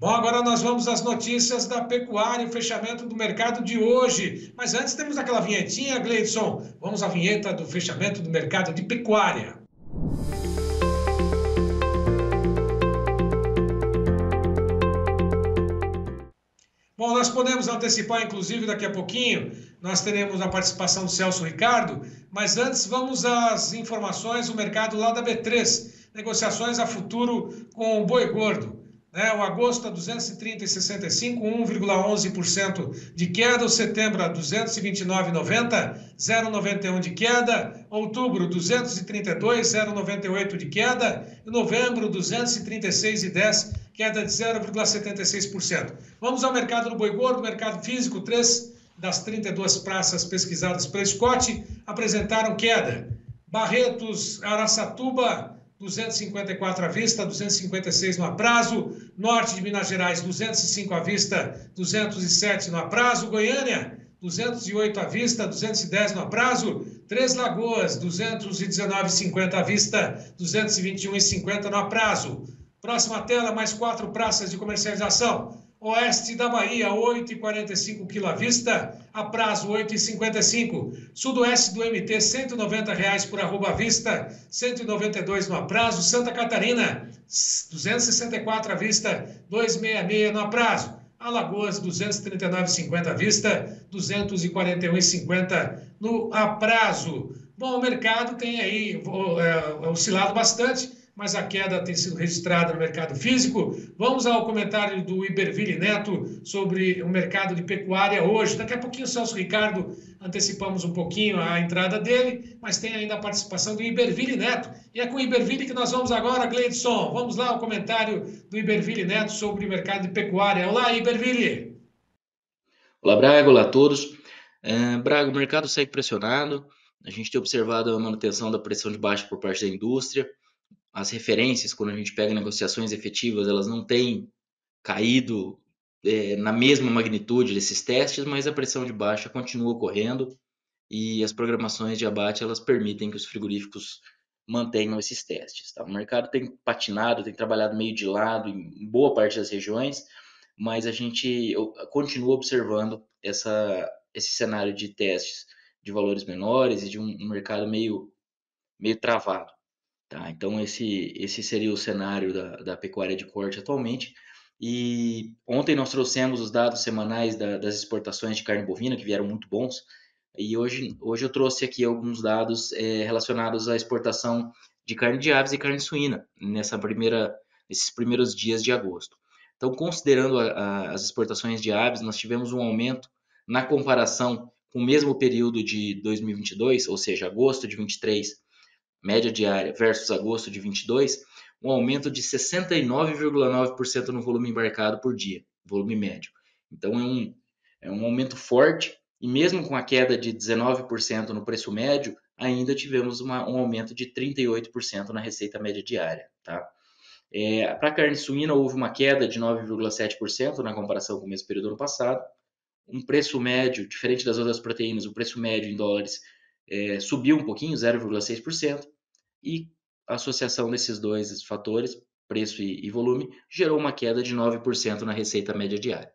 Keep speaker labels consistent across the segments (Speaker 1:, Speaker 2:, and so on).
Speaker 1: Bom, agora nós vamos às notícias da pecuária, o fechamento do mercado de hoje. Mas antes temos aquela vinhetinha, Gleidson. Vamos à vinheta do fechamento do mercado de pecuária. Bom, nós podemos antecipar, inclusive, daqui a pouquinho, nós teremos a participação do Celso Ricardo, mas antes vamos às informações do mercado lá da B3. Negociações a futuro com o boi gordo. Né? O agosto a 230,65, 1,11% de queda. O setembro a 229,90, 0,91 de queda. Outubro 232, 0,98 de queda. E novembro 236,10, queda de 0,76%. Vamos ao mercado do boi gordo, mercado físico, três das 32 praças pesquisadas pela Scott apresentaram queda. Barretos, Araçatuba, 254 à vista, 256 no aprazo. Norte de Minas Gerais, 205 à vista, 207 no aprazo. Goiânia, 208 à vista, 210 no aprazo. Três Lagoas, 219,50 à vista, 221,50 no aprazo. Próxima tela, mais quatro praças de comercialização. Oeste da Bahia, 8,45 kg à vista, a prazo 8,55. Sudoeste do MT, 190 reais por arroba à vista, 192 no aprazo. Santa Catarina, 264 à vista, 266 no aprazo. Alagoas, 239,50 à vista, 241,50 no aprazo. Bom, o mercado tem aí é, oscilado bastante mas a queda tem sido registrada no mercado físico. Vamos ao comentário do Iberville Neto sobre o mercado de pecuária hoje. Daqui a pouquinho Celso Ricardo antecipamos um pouquinho a entrada dele, mas tem ainda a participação do Iberville Neto. E é com o Iberville que nós vamos agora, Gleidson. Vamos lá ao comentário do Iberville Neto sobre o mercado de pecuária. Olá, Iberville.
Speaker 2: Olá, Braga. Olá a todos. É, Braga, o mercado segue pressionado. A gente tem observado a manutenção da pressão de baixa por parte da indústria as referências, quando a gente pega negociações efetivas, elas não têm caído é, na mesma magnitude desses testes, mas a pressão de baixa continua ocorrendo e as programações de abate elas permitem que os frigoríficos mantenham esses testes. Tá? O mercado tem patinado, tem trabalhado meio de lado em boa parte das regiões, mas a gente continua observando essa, esse cenário de testes de valores menores e de um, mercado meio, meio travado. Tá? Então, esse, esse seria o cenário da, da pecuária de corte atualmente. E ontem nós trouxemos os dados semanais da, das exportações de carne bovina, que vieram muito bons. E hoje, hoje eu trouxe aqui alguns dados é, relacionados à exportação de carne de aves e carne suína nessa primeira, nesses primeiros dias de agosto. Então, considerando a, a, as exportações de aves, nós tivemos um aumento na comparação com o mesmo período de 2022, ou seja, agosto de 23 média diária versus agosto de 22, um aumento de 69,9% no volume embarcado por dia, volume médio. Então é um, é um aumento forte e mesmo com a queda de 19% no preço médio, ainda tivemos uma, um aumento de 38% na receita média diária. Tá? É, Para a carne suína, houve uma queda de 9,7% na comparação com o mesmo período do ano passado. Um preço médio, diferente das outras proteínas, o preço médio em dólares é, subiu um pouquinho, 0,6%, e a associação desses dois fatores, preço e, e volume, gerou uma queda de 9% na receita média diária.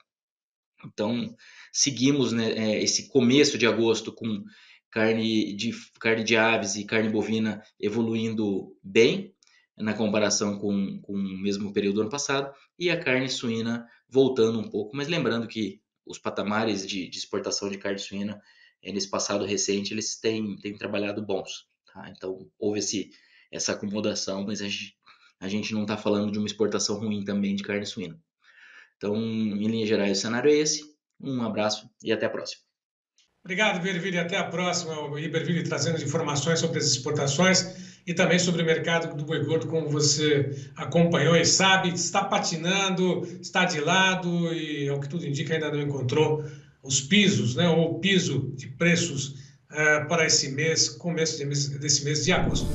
Speaker 2: Então, seguimos né, é, esse começo de agosto com carne de, carne de aves e carne bovina evoluindo bem na comparação com, com o mesmo período do ano passado, e a carne suína voltando um pouco, mas lembrando que os patamares de, de exportação de carne suína nesse passado recente, eles têm, têm trabalhado bons. Tá? Então, houve esse, essa acomodação, mas a gente, a gente não está falando de uma exportação ruim também de carne suína. Então, em linhas gerais, o cenário é esse. Um abraço e até a próxima.
Speaker 1: Obrigado, Iberville. Até a próxima. O Iberville trazendo informações sobre as exportações e também sobre o mercado do boi gordo, como você acompanhou e sabe, está patinando, está de lado e, ao que tudo indica, ainda não encontrou os pisos, né, ou o piso de preços uh, para esse mês, começo de mês, desse mês de agosto.